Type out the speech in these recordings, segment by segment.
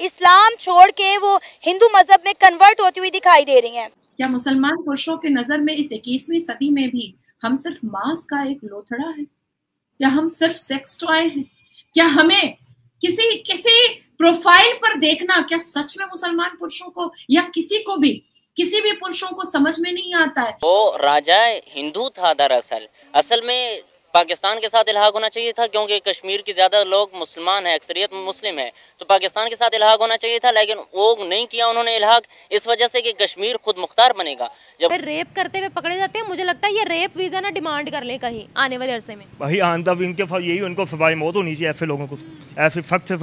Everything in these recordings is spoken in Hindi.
इस्लाम छोड़ के वो हिंदू मज़हब में कन्वर्ट होती हुई दिखाई दे रही हैं। क्या मुसलमान पुरुषों के नज़र में इस इक्कीसवीं सदी में भी हम सिर्फ़ मांस का एक लोथड़ा है? क्या हम सिर्फ़ सेक्स टॉय हैं? क्या हमें किसी किसी प्रोफ़ाइल पर देखना क्या सच में मुसलमान पुरुषों को या किसी को भी किसी भी पुरुषों को समझ में नहीं आता है? वो राजा हिंदू था दरअसल। असल में पाकिस्तान के साथ इलाहाक होना चाहिए था क्योंकि कश्मीर की ज़्यादा लोग मुसलमान हैं अक्सरियत मुस्लिम है तो पाकिस्तान के साथ इलाहाक होना चाहिए था लेकिन वो नहीं किया उन्होंने इलाहाक इस वजह से कि कश्मीर खुद मुख्तार बनेगा जब रेप करते हुए पकड़े जाते हैं मुझे लगता है ये रेप वीज़ा ना डिमांड कर ले कहीं आने वाले अरसे में वही आंदा भी इनके यही उनको फवाई मौत होनी चाहिए ऐसे लोगों को ऐसे फख्त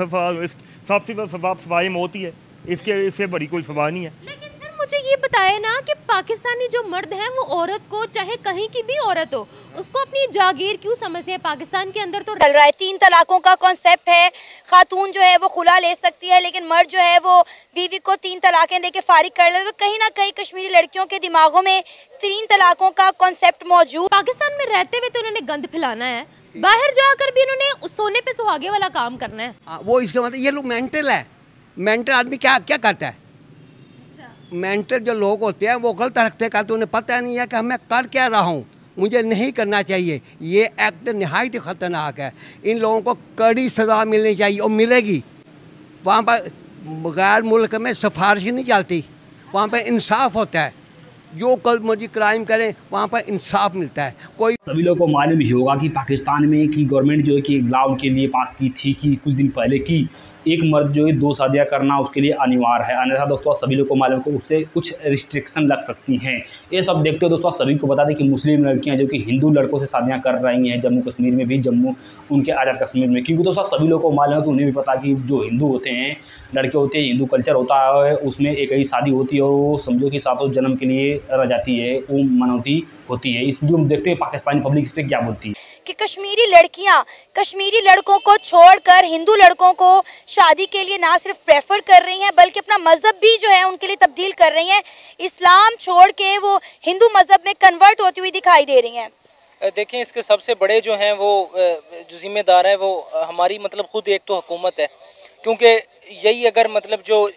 सबसे फवाई मौत ही है इसके इससे बड़ी कोई फवा नहीं है मुझे ये बताया ना कि पाकिस्तानी जो मर्द हैं वो औरत को चाहे कहीं की भी औरत हो उसको अपनी जागीर क्यों समझते हैं? पाकिस्तान के अंदर तो चल रहा है तीन तलाकों का कॉन्सेप्ट है। खातून जो है वो खुला ले सकती है लेकिन मर्द जो है वो बीवी को तीन तलाकें दे के फारिग कर ले। तो कहीं ना कहीं कश्मीरी लड़कियों के दिमागों में तीन तलाकों का कॉन्सेप्ट मौजूद। पाकिस्तान में रहते हुए तो उन्होंने गंद फैलाना है। बाहर जाकर भी उन्होंने सोने पे सुहागे वाला काम करना है। आ, वो इसका मतलब ये लोग मेंटल है। मेंटल आदमी क्या क्या करता है? मेंटल जो लोग होते हैं, वो गलत रखते हैं तो उन्हें पता नहीं है कि मैं कर क्या रहा हूँ। मुझे नहीं करना चाहिए। ये एक्ट नहायत ही ख़तरनाक है। इन लोगों को कड़ी सज़ा मिलनी चाहिए और मिलेगी। वहाँ पर गैर मुल्क में सिफारिश नहीं चलती। वहाँ पर इंसाफ होता है। जो कल मर्ज़ी क्राइम करें, वहाँ पर इंसाफ मिलता है। कोई सभी लोगों को मालूम ही होगा कि पाकिस्तान में कि गवर्नमेंट जो है कि लॉ के लिए पास की थी कि कुछ दिन पहले की एक मर्द जो है, दो शादियाँ करना उसके लिए अनिवार्य है। अन्यथा दोस्तों सभी लोग को मालूम को उससे कुछ रिस्ट्रिक्शन लग सकती हैं। ये सब देखते हो दोस्तों सभी को बता दें कि मुस्लिम लड़कियाँ जो कि हिंदू लड़कों से शादियाँ कर रही हैं, जम्मू कश्मीर में भी, जम्मू उनके आज़ाद कश्मीर में। क्योंकि दोस्तों सभी लोग को मालूम है कि उन्हें भी पता कि जो हिंदू होते हैं, लड़के होते हैं, हिंदू कल्चर होता है, उसमें एक ही शादी होती है और वो समझो कि सातों जन्म के लिए रह जाती है, वो मनौती होती है। इस वीडियो में देखते हैं पाकिस्तानी पब्लिक इस पर क्या बोलती है? कि कश्मीरी लड़कियाँ कश्मीरी लड़कों को छोड़कर हिंदू लड़कों को शादी के लिए ना सिर्फ़ प्रेफर कर रही हैं बल्कि अपना मज़हब भी जो है उनके लिए तब्दील कर रही हैं। इस्लाम छोड़ के वो हिंदू मज़हब में कन्वर्ट होती हुई दिखाई दे रही हैं। देखें इसके सबसे बड़े जो हैं वो जो ज़िम्मेदार है वो हमारी मतलब ख़ुद एक तो हुकूमत है। क्योंकि यही अगर मतलब जो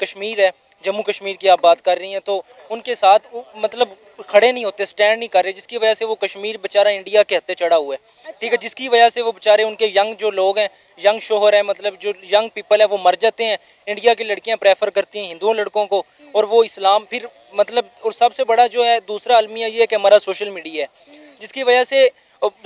कश्मीर है जम्मू कश्मीर की आप बात कर रही हैं तो उनके साथ मतलब खड़े नहीं होते स्टैंड नहीं कर रहे जिसकी वजह से वो कश्मीर बेचारा इंडिया के हत्ते चढ़ा हुआ है। अच्छा। ठीक है जिसकी वजह से वो बेचारे उनके यंग जो लोग हैं यंग शोहर हैं मतलब जो यंग पीपल है वो मर जाते हैं। इंडिया की लड़कियाँ प्रेफर करती हैं हिंदुओं लड़कों को और वो इस्लाम फिर मतलब और सबसे बड़ा जो है दूसरा अलमिया ये है कि हमारा सोशल मीडिया है। जिसकी वजह से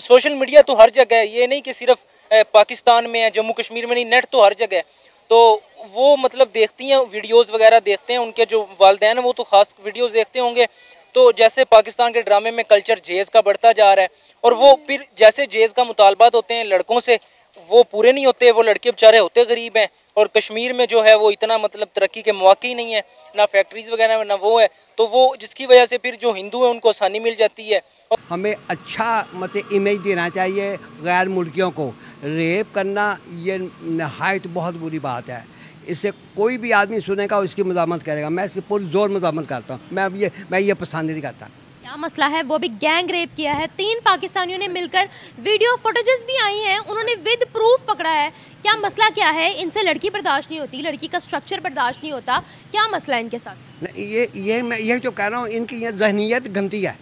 सोशल मीडिया तो हर जगह है ये नहीं कि सिर्फ़ पाकिस्तान में है जम्मू कश्मीर में नहीं नेट तो हर जगह है। तो वो मतलब देखती हैं वीडियोस वगैरह देखते हैं, उनके जो वालदे हैं, वो तो ख़ास वीडियोस देखते होंगे। तो जैसे पाकिस्तान के ड्रामे में कल्चर जेज़ का बढ़ता जा रहा है, और वो फिर जैसे जेज़ का मुतालबात होते हैं लड़कों से, वो पूरे नहीं होते, वो लड़के बेचारे होते गरीब हैं, और कश्मीर में जो है वो इतना मतलब तरक्की के मौके ही नहीं है, ना फैक्ट्रीज वगैरह ना वो है। तो वो जिसकी वजह से फिर जो हिंदू हैं, उनको आसानी मिल जाती है। हमें अच्छा मतलब इमेज देना चाहिए गैर मुल्कियों को। रेप करना ये नहायत बहुत बुरी बात है। इससे कोई भी आदमी सुनेगा और इसकी मजामत करेगा। मैं इसकी पूरी ज़ोर मजामत करता हूँ। मैं अब ये मैं ये पसंद नहीं करता। क्या मसला है? वो भी गैंग रेप किया है। तीन पाकिस्तानियों ने मिलकर वीडियो फुटेजेस भी आई हैं। उन्होंने विद प्रूफ पकड़ा है। क्या मसला क्या है? इनसे लड़की बर्दाश्त नहीं होती। लड़की का स्ट्रक्चर बर्दाश्त नहीं होता। क्या मसला है इनके साथ? ये ये मैं ये जो कह रहा हूँ। इनकी ये जहनीत गंदी है।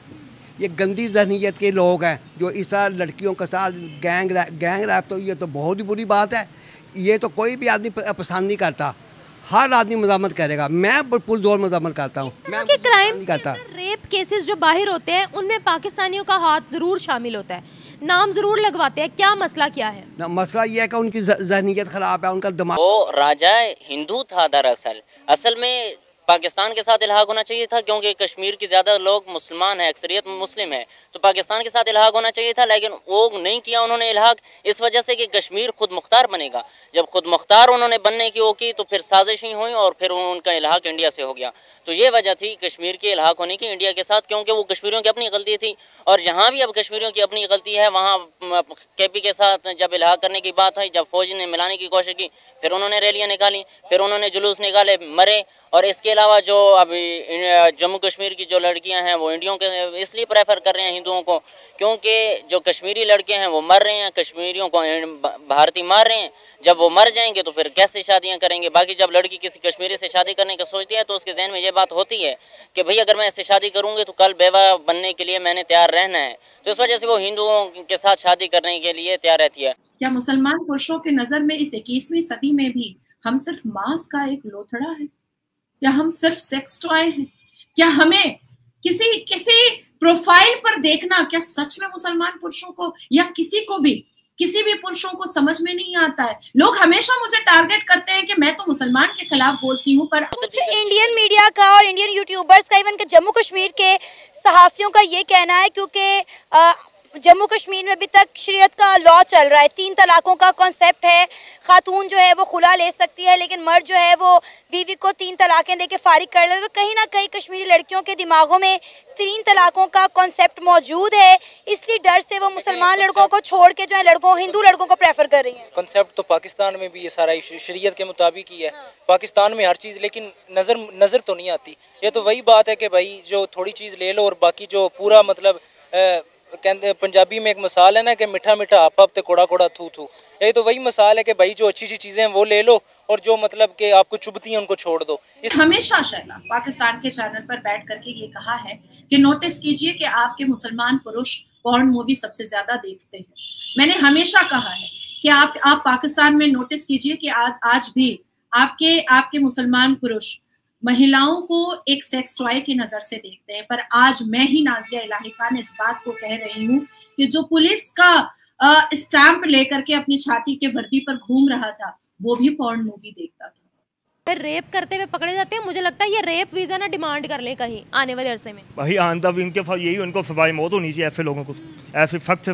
ये गंदी जहनीत के लोग हैं जो इस तरह लड़कियों के साथ गैंग गैंग रैप तो ये तो बहुत ही बुरी बात है। ये तो कोई भी आदमी पसंद नहीं करता। हर आदमी मजामत करेगा। मैं पुरजोर मजामत करता हूँ। मैं क्राइम नहीं करता। रेप केसेस जो बाहर होते हैं उनमें पाकिस्तानियों का हाथ ज़रूर शामिल होता है। नाम ज़रूर लगवाते हैं क्या मसला क्या है? ना मसला ये है कि उनकी जहनीत ख़राब है उनका दिमाग वो राजा हिंदू था दरअसल। असल में पाकिस्तान के साथ इलाहाक होना चाहिए था, क्योंकि कश्मीर की ज़्यादा लोग मुसलमान हैं, अक्सरियत मुस्लिम है। तो पाकिस्तान के साथ इलाहाक होना चाहिए था, लेकिन वो नहीं किया उन्होंने इलाहाक, इस वजह से कि कश्मीर खुद मुख्तार बनेगा। जब खुद मुख्तार उन्होंने बनने की वो की तो फिर साजिश ही हुई और फिर उनका इलाहाक इंडिया से हो गया। तो ये वजह थी कश्मीर के इलाहाक होने की, इंडिया के साथ, क्योंकि वो कश्मीरियों की अपनी गलती थी। और जहाँ भी अब कश्मीरियों की अपनी गलती है, वहाँ के के साथ जब इलाहा करने की बात हुई, जब फौज ने मिलाने की कोशिश की, फिर उन्होंने रैलियाँ निकाली, फिर उन्होंने जुलूस निकाले, मरे, और इसके अलावा जो अभी जम्मू कश्मीर की जो लड़कियाँ हैं, वो इंडियों के, इसलिए प्रेफर कर रहे हैं हिंदुओं को, क्योंकि जो कश्मीरी लड़के हैं, वो मर रहे हैं, कश्मीरियों को भारतीय मार रहे हैं। जब वो मर जाएँगे तो फिर कैसे शादियाँ करेंगे? बाकी जब लड़की किसी कश्मीरी से शादी करने का सोचती है तो उसके जहन में ये बात होती है कि भाई, अगर मैं इससे शादी करूँगी तो कल बेवा बनने के लिए मैंने तैयार रहना है। तो इस वजह से वो हिंदुओं के साथ शादी करने के लिए तैयार रहती है। क्या मुसलमान पुरुषों के नज़र में इस इक्कीसवीं सदी में भी हम सिर्फ़ मांस का एक लोथड़ा है? क्या हम सिर्फ़ सेक्स टॉय हैं? क्या हमें किसी किसी प्रोफ़ाइल पर देखना, क्या सच में मुसलमान पुरुषों को या किसी को भी, किसी भी पुरुषों को समझ में नहीं आता है? लोग हमेशा मुझे टारगेट करते हैं कि मैं तो मुसलमान के खिलाफ बोलती हूँ, पर कुछ इंडियन मीडिया का और इंडियन यूट्यूबर्स का इवन के जम्मू कश्मीर के सहाफ़ियों का ये कहना है, क्योंकि जम्मू कश्मीर में अभी तक शरीयत का लॉ चल रहा है। तीन तलाकों का कॉन्सेप्ट है। खातून जो है वो खुला ले सकती है लेकिन मर्द जो है वो बीवी को तीन तलाकें दे के फारिग कर ले तो कहीं ना कहीं कश्मीरी लड़कियों के दिमागों में तीन तलाकों का कॉन्सेप्ट मौजूद है। इसलिए डर से वो मुसलमान लड़कों को छोड़ के जो है लड़कों हिंदू लड़कों को प्रेफर कर रही हैं। कॉन्सेप्ट तो पाकिस्तान में भी ये सारा शरीयत के मुताबिक ही है। पाकिस्तान में हर चीज़ लेकिन नज़र नज़र तो नहीं आती। ये तो वही बात है कि भाई जो थोड़ी चीज़ ले लो और बाकी जो पूरा मतलब कहते पंजाबी में एक मिसाल है ना कि मिठा मिठा आप आप ते कोड़ा कोड़ा थू थू। ये तो वही मिसाल है कि भाई जो अच्छी अच्छी चीज़ें हैं वो ले लो और जो मतलब कि आपको चुभती हैं, उनको छोड़ दो। इस हमेशा शैला पाकिस्तान के चैनल पर बैठ करके ये कहा है कि नोटिस कीजिए कि आपके मुसलमान पुरुष पॉर्न मूवी सबसे ज़्यादा देखते हैं। मैंने हमेशा कहा है कि आप आप पाकिस्तान में नोटिस कीजिए कि आज आज भी आपके आपके मुसलमान पुरुष महिलाओं को एक सेक्स टॉय की नज़र से देखते हैं पर आज मैं ही नाजिया इलाही खान इस बात को कह रही हूँ कि जो पुलिस का स्टैंप लेकर के अपनी छाती के वर्दी पर घूम रहा था वो भी पॉर्न मूवी देखता था। फिर रेप करते हुए पकड़े जाते हैं मुझे लगता है ये रेप वीज़ा ना डिमांड कर ले कहीं आने वाले अरसे में। भाई आंदा भी इनके यही उनको फवाई मौत होनी चाहिए ऐसे लोगों को ऐसे फख्त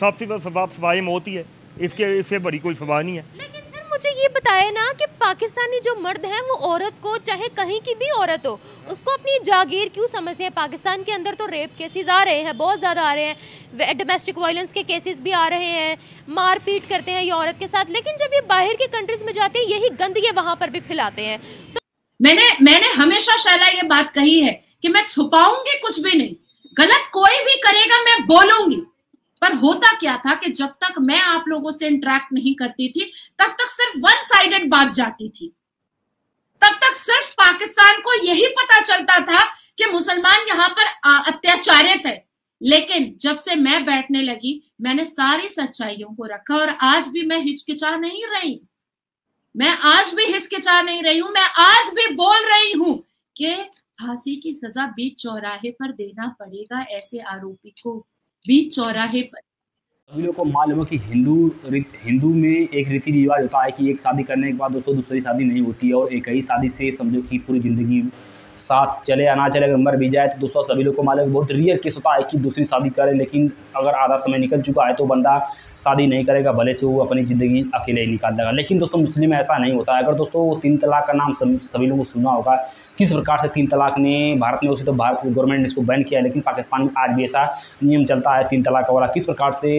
सबसे फवाई मौत ही है। इसके इससे बड़ी कोई फवा नहीं है। मुझे ये बताए ना कि पाकिस्तानी जो मर्द हैं, वो औरत को, चाहे कहीं की भी औरत हो, उसको अपनी जागीर क्यों समझते हैं? पाकिस्तान के अंदर तो रेप केसेस आ रहे हैं, बहुत ज़्यादा आ रहे हैं। डोमेस्टिक वायलेंस के केसेस भी आ रहे हैं, मारपीट करते हैं ये औरत के साथ। लेकिन जब ये बाहर के कंट्रीज़ में जाते हैं, यही गंदगी वहाँ पर भी फैलाते हैं। तो मैंने मैंने हमेशा शैला ये बात कही है कि मैं छुपाऊँगी कुछ भी नहीं। गलत कोई भी करेगा, मैं बोलूँगी। पर होता क्या था कि जब तक मैं आप लोगों से इंटरेक्ट नहीं करती थी, तब तक सिर्फ़ वन साइडेड बात जाती थी। तब तक सिर्फ़ पाकिस्तान को यही पता चलता था कि मुसलमान यहाँ पर अत्याचारित है। लेकिन जब से मैं बैठने लगी, मैंने सारी सच्चाइयों को रखा और आज भी मैं हिचकिचा नहीं रही। मैं आज भी हिचकिचा नहीं रही हूँ, मैं आज भी बोल रही हूँ कि फांसी की सजा बीच चौराहे पर देना पड़ेगा ऐसे आरोपी को। बीच चौराहे पर। सभी लोग को मालूम है कि हिंदू हिंदू में एक रीति रिवाज होता है कि एक शादी करने के बाद दोस्तों दूसरी शादी नहीं होती है और एक ही शादी से समझो कि पूरी ज़िंदगी साथ चले या ना चले, अगर मर भी जाए तो दोस्तों सभी लोग को मालूम बहुत रियर केस होता है कि दूसरी शादी करे, लेकिन अगर आधा समय निकल चुका है तो बंदा शादी नहीं करेगा, भले से वो अपनी ज़िंदगी अकेले ही निकाल देगा। लेकिन दोस्तों मुस्लिम में ऐसा नहीं होता है। अगर दोस्तों वो तीन तलाक का नाम सभी लोगों को सुना होगा, किस प्रकार से तीन तलाक ने भारत में उसे तो भारत गवर्नमेंट ने इसको बैन किया है लेकिन पाकिस्तान में आज भी ऐसा नियम चलता है, तीन तलाक वाला। किस प्रकार से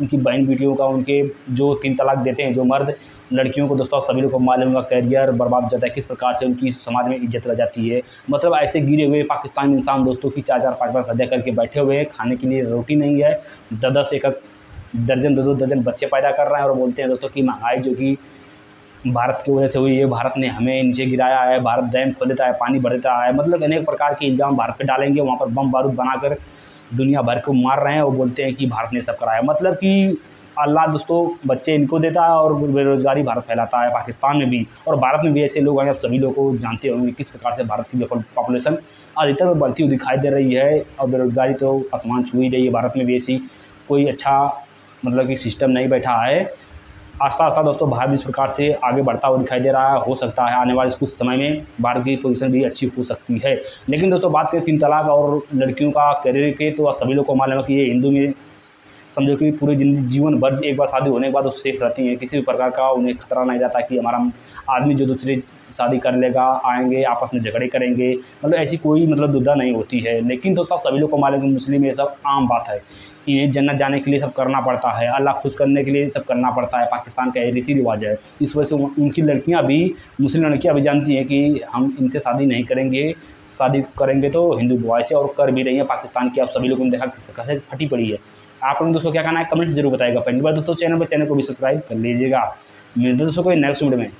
उनकी बहन बेटियों का, उनके जो तीन तलाक देते हैं, जो मर्द, लड़कियों को दोस्तों सभी लोग को मालूम होगा करियर बर्बाद हो जाता है। किस प्रकार से उनकी समाज में इज़्ज़त रह जाती है मतलब ऐसे गिरे हुए पाकिस्तानी इंसान दोस्तों की चार चार पाँच पाँच सजा करके बैठे हुए हैं, खाने के लिए रोटी नहीं है दस दस एक दर्जन दो दो दर्जन बच्चे पैदा कर रहे हैं और बोलते हैं दोस्तों की महँगाई जो कि भारत की वजह से हुई है, भारत ने हमें नीचे गिराया है, भारत डैम खोल देता है, पानी भर देता है मतलब अनेक प्रकार के इल्ज़ाम भारत पे डालेंगे, वहाँ पर बम बारूद बनाकर दुनिया भर को मार रहे हैं और बोलते हैं कि भारत ने सब कराया मतलब कि अल्लाह दोस्तों, बच्चे इनको देता है और बेरोजगारी भारत फैलाता है, पाकिस्तान में भी। और भारत में भी ऐसे लोग हैं, आप सभी लोग को जानते होंगे किस प्रकार से भारत की पॉपुलेशन अधिकतर बढ़ती हुई दिखाई दे रही है और बेरोजगारी तो आसमान छू ही रही है। भारत में भी ऐसी कोई अच्छा मतलब कि सिस्टम नहीं बैठा है। आस्ता आस्ता दोस्तों, भारत इस प्रकार से आगे बढ़ता हुआ दिखाई दे रहा है, हो सकता है आने वाले कुछ समय में भारत की पोजीशन भी अच्छी हो सकती है। लेकिन दोस्तों, बात करें तीन तलाक और लड़कियों का करियर के तो सभी लोग को मालूम है कि ये हिंदू में समझो कि पूरे जीवन भर एक बार शादी होने के बाद वो सेफ़ रहती हैं, किसी भी प्रकार का उन्हें खतरा नहीं रहता कि हमारा आदमी जो दूसरी शादी कर लेगा, आएँगे, आपस में झगड़े करेंगे मतलब ऐसी कोई मतलब दुविधा नहीं होती है। लेकिन दोस्तों सभी लोग को मालूम मुस्लिम ये सब आम बात है इन्हें जन्नत जाने के लिए सब करना पड़ता है, अल्लाह खुश करने के लिए सब करना पड़ता है, पाकिस्तान का ये रीति रिवाज है। इस वजह से उनकी लड़कियाँ भी, मुस्लिम लड़कियाँ भी जानती हैं कि हम इनसे शादी नहीं करेंगे, शादी करेंगे तो हिंदू बुआई से और कर भी रही है, पाकिस्तान की आप सभी लोगों ने देखा किस प्रकार से फटी पड़ी है। आप लोग दोस्तों क्या कहना है? कमेंट ज़रूर बताएगा पहली बार दोस्तों चैनल पर, चैनल को भी सब्सक्राइब कर लीजिएगा। मिलते दोस्तों को नेक्स्ट वीडियो में।